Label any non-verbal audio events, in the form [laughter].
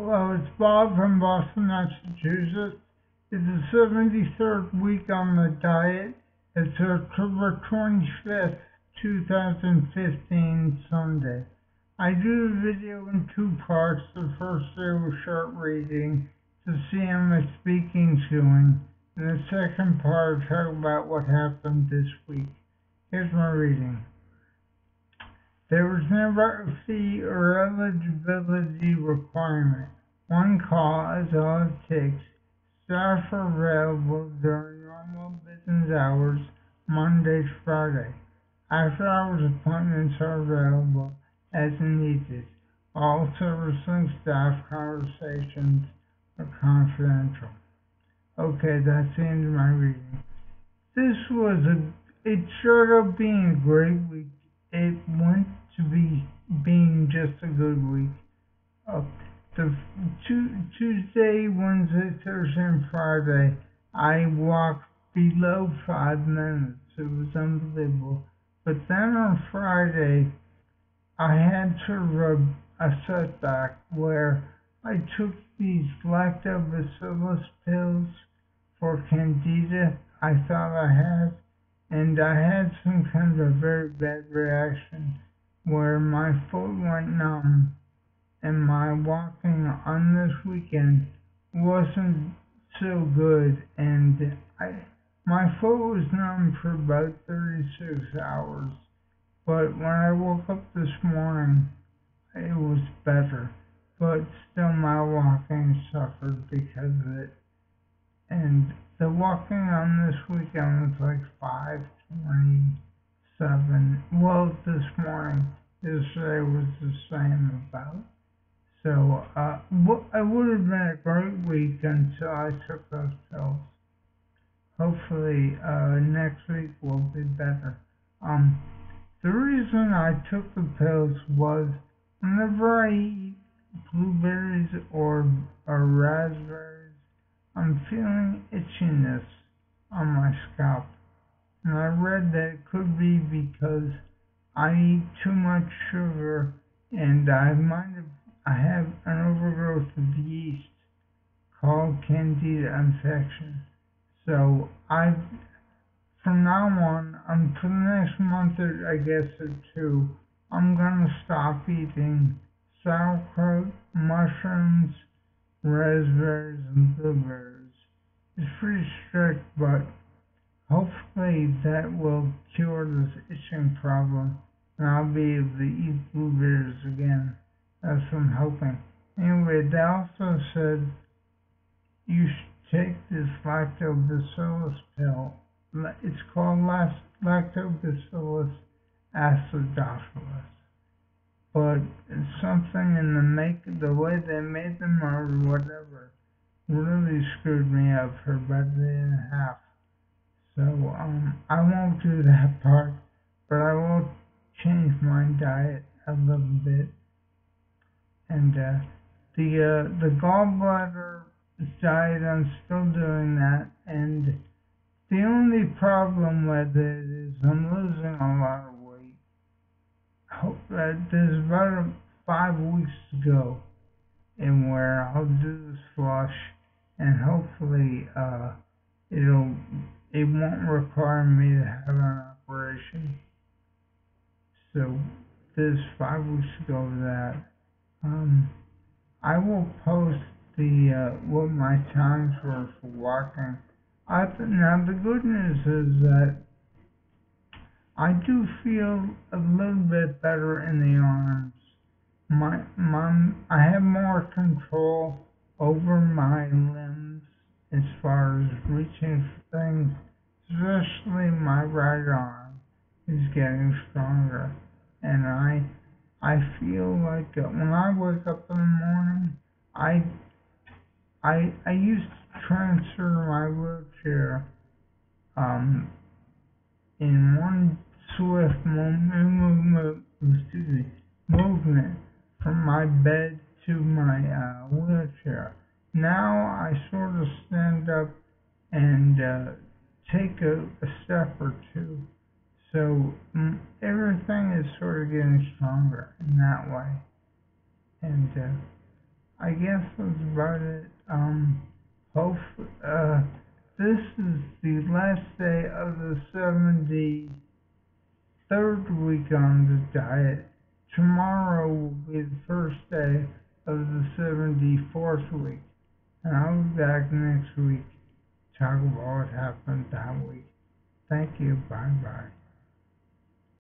Hello, it's Bob from Boston, Massachusetts. It's the 73rd week on the diet. It's October 25th, 2015, Sunday. I do the video in two parts. The first day was short reading to see how my speaking's doing. And the second part, talk about what happened this week. Here's my reading. There was never a fee or eligibility requirement. One call is all it takes. Staff are available during normal business hours, Monday to Friday. After hours appointments are available as needed. All servicing staff conversations are confidential. Okay, that's the end of my reading. This was a, it started out being a great week. It went to be being just a good week. Uh, the Tuesday, Wednesday, Thursday, and Friday, I walked below five minutes. It was unbelievable. But then on Friday, I had sort of a, a setback where I took these lactobacillus pills for candida I thought I had, and I had some kind of a very bad reaction where my foot went numb and my walking on this weekend wasn't so good. And I my foot was numb for about 36 hours. But when I woke up this morning it was better. But still my walking suffered because of it. And the walking on this weekend was like 527 well this morning yesterday was the same about. So uh, it would have been a great week until I took those pills. Hopefully uh, next week will be better. Um, the reason I took the pills was whenever I eat blueberries or, or raspberries, I'm feeling itchiness on my scalp. And I read that it could be because I eat too much sugar and I might have I have an overgrowth of yeast called candida infection. So I from now on, um, for the next month or I guess or two, I'm gonna stop eating sauerkraut, mushrooms, raspberries, and blueberries. It's pretty strict, but hopefully that will cure this itching problem and I'll be able to eat blueberries again. That's what I'm hoping. Anyway, they also said you should take this lactobacillus pill. It's called lactobacillus acidophilus. But it's something in the make, the way they made them or whatever, really screwed me up for about a day and a half. So um, I won't do that [laughs] part, but I will change my diet a little bit. And uh, the uh, the gallbladder diet, I'm still doing that. And the only problem with it is I'm losing a lot of Hope that there's about five weeks to go in where I'll do this flush, and hopefully uh, it'll it won't require me to have an operation. So this five weeks ago that um, I will post the uh, what my times were for walking. I th- now the good news is that I do feel a little bit better in the arms. My my I have more control over my limbs as far as reaching things, especially my right arm is getting stronger and I I feel like uh, when I wake up in the morning, I I I used to transfer my wheelchair um, in one swift movement, movement from my bed to my uh, wheelchair. Now I sort of stand up and uh, take a, a step or two so mm, everything is sort of getting stronger in that way. And uh, I guess that's about it. Um, hope, uh, this is the last day of the 73rd week on the diet. Tomorrow will be the first day of the 74th week. And I'll be back next week to talk about what happened that week. Thank you. Bye bye.